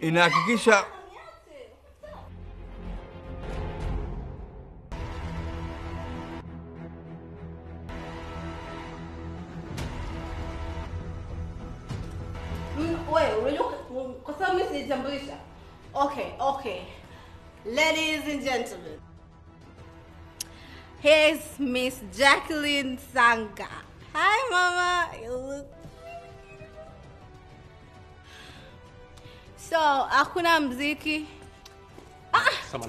inahakikisha Mm. Okay, okay. Ladies and gentlemen. Here's Miss Jacqueline Sanga. Hi mama. You look So, hakuna mziki. Sama